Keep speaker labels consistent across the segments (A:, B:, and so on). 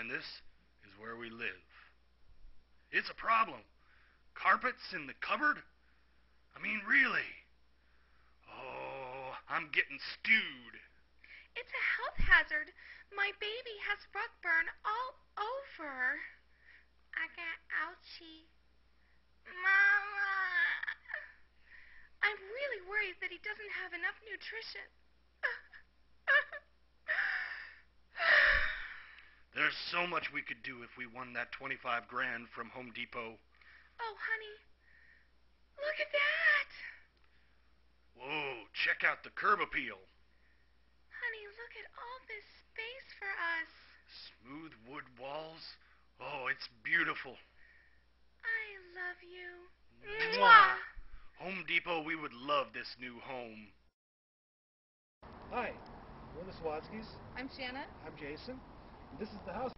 A: And this is where we live. It's a problem. Carpets in the cupboard? I mean, really. Oh, I'm getting stewed.
B: It's a health hazard. My baby has rug burn all over. I got ouchie. Mama. I'm really worried that he doesn't have enough nutrition.
A: There's so much we could do if we won that 25 grand from Home Depot.
B: Oh, honey. Look at that.
A: Whoa, check out the curb appeal.
B: Honey, look at all this space for us.
A: Smooth wood walls. Oh, it's beautiful.
B: I love you.
A: Mwah. Home Depot, we would love this new home.
C: Hi, we're the Sawatzkis.
D: I'm Shanna.
C: I'm Jason. And this is the house.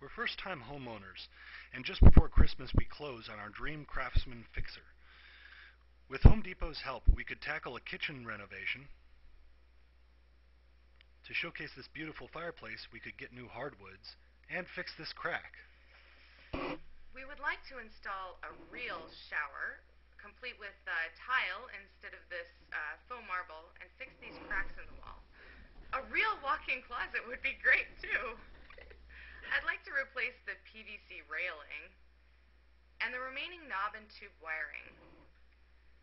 A: We're first time homeowners, and just before Christmas we close on our dream craftsman fixer. With Home Depot's help, we could tackle a kitchen renovation. To showcase this beautiful fireplace, we could get new hardwoods and fix this crack.
D: We would like to install a real shower, complete with uh, tile instead of this uh, faux marble, and fix these cracks in the wall. A real walk-in closet would be great too. I'd like to replace the PVC railing and the remaining knob and tube wiring.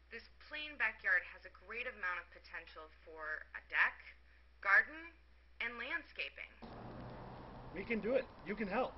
D: This plain backyard has a great amount of potential for a deck, garden, and landscaping.
C: We can do it. You can help.